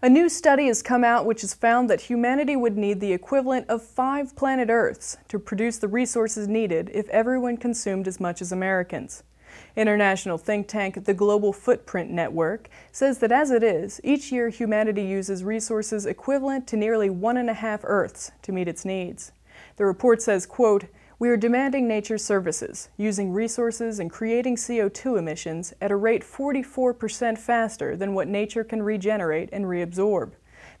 A new study has come out which has found that humanity would need the equivalent of five planet Earths to produce the resources needed if everyone consumed as much as Americans. International think tank The Global Footprint Network says that as it is, each year humanity uses resources equivalent to nearly one and a half Earths to meet its needs. The report says, quote, we are demanding nature's services, using resources and creating CO2 emissions at a rate 44% faster than what nature can regenerate and reabsorb.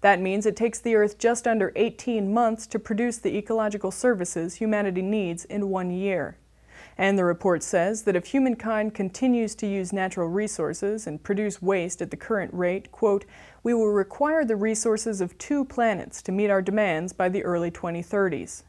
That means it takes the Earth just under 18 months to produce the ecological services humanity needs in one year. And the report says that if humankind continues to use natural resources and produce waste at the current rate, quote, we will require the resources of two planets to meet our demands by the early 2030s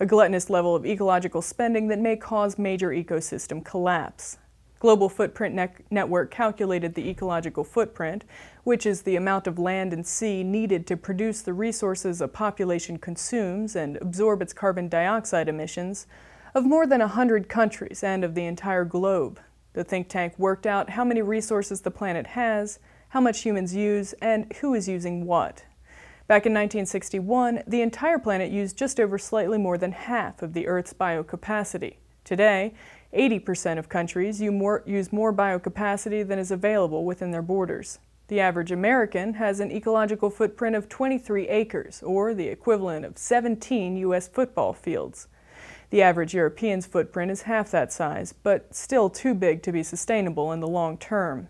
a gluttonous level of ecological spending that may cause major ecosystem collapse. Global Footprint ne Network calculated the ecological footprint, which is the amount of land and sea needed to produce the resources a population consumes and absorb its carbon dioxide emissions, of more than 100 countries and of the entire globe. The think tank worked out how many resources the planet has, how much humans use, and who is using what. Back in 1961, the entire planet used just over slightly more than half of the Earth's biocapacity. Today, 80% of countries use more, biocapacity than is available within their borders. The average American has an ecological footprint of 23 acres, or the equivalent of 17 U.S. football fields. The average European's footprint is half that size, but still too big to be sustainable in the long term.